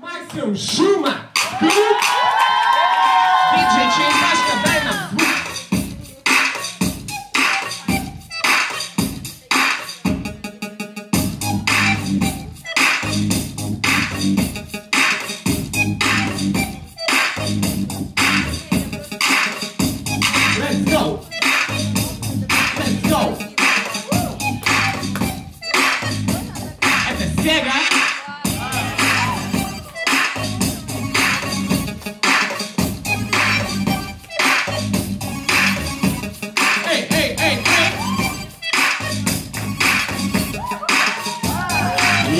Mais um Schuma! DJ Change, Sega.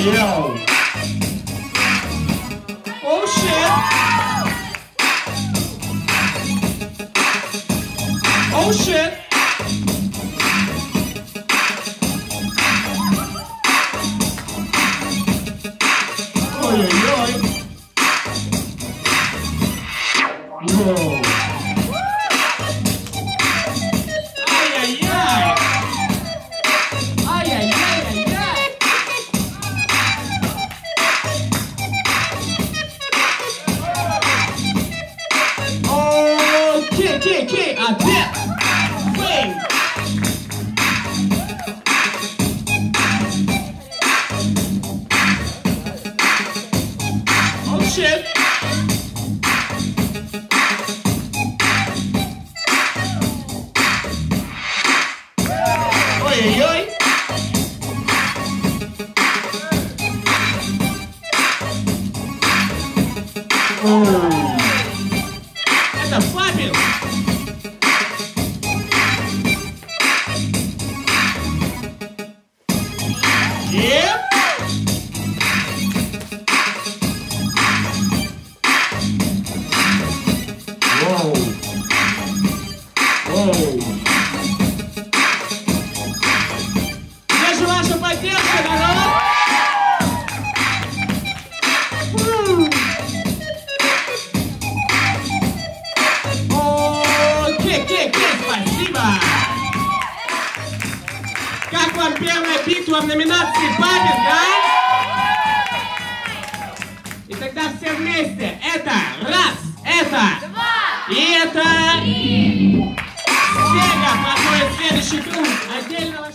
Yo. Oh shit. Oh shit. Oh, yeah, yeah. Okay, I did. Wait. Oh shit. Oh. Где же ваша поддержка, народ? Фу! Окей, окей, окей, спасибо! Как вам первая битва в номинации Папин, да? И тогда все вместе. Это раз, это и это Сеня проходит следующий круг. Отдельного